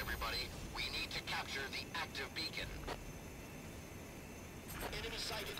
everybody. We need to capture the active beacon. Enemy sighted.